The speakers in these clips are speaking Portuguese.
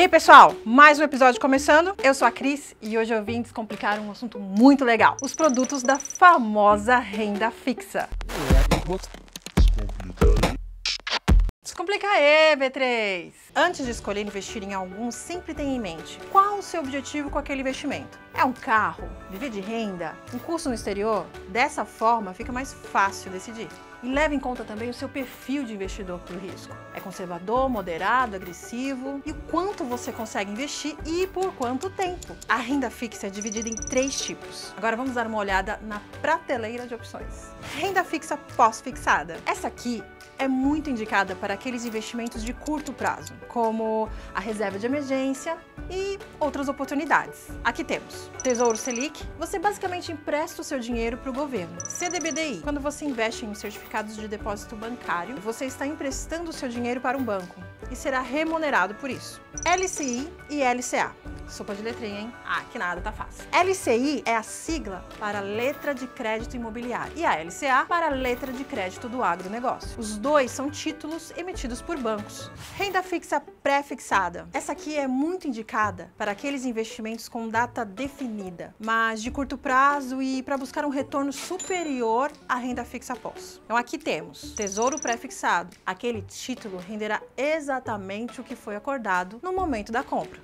E aí, pessoal, mais um episódio começando. Eu sou a Cris e hoje eu vim descomplicar um assunto muito legal: os produtos da famosa renda fixa. Aí, B3! Antes de escolher investir em algum, sempre tenha em mente qual o seu objetivo com aquele investimento. É um carro? Viver de renda? Um curso no exterior? Dessa forma fica mais fácil decidir. E leve em conta também o seu perfil de investidor para o risco. É conservador, moderado, agressivo? E quanto você consegue investir e por quanto tempo? A renda fixa é dividida em três tipos. Agora vamos dar uma olhada na prateleira de opções. Renda fixa pós-fixada. Essa aqui é muito indicada para aqueles investimentos de curto prazo, como a reserva de emergência e outras oportunidades. Aqui temos Tesouro Selic, você basicamente empresta o seu dinheiro para o governo. CDBDI, quando você investe em certificados de depósito bancário, você está emprestando o seu dinheiro para um banco e será remunerado por isso. LCI e LCA. Sopa de letrinha, hein? Ah, que nada, tá fácil. LCI é a sigla para Letra de Crédito Imobiliário e a LCA para Letra de Crédito do Agronegócio. Os dois são títulos emitidos por bancos. Renda fixa pré-fixada. Essa aqui é muito indicada para aqueles investimentos com data definida, mas de curto prazo e para buscar um retorno superior à renda fixa pós. Então aqui temos Tesouro pré-fixado. Aquele título renderá exatamente o que foi acordado no momento da compra.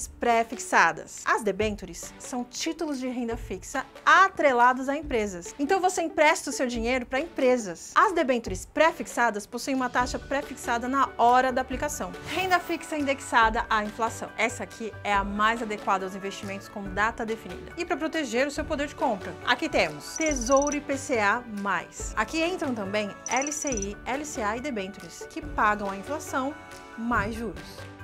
Debentures pré-fixadas. As debentures são títulos de renda fixa atrelados a empresas. Então você empresta o seu dinheiro para empresas. As debentures pré-fixadas possuem uma taxa pré-fixada na hora da aplicação. Renda fixa indexada à inflação. Essa aqui é a mais adequada aos investimentos com data definida. E para proteger o seu poder de compra, aqui temos Tesouro IPCA+. Aqui entram também LCI, LCA e debentures, que pagam a inflação mais juros.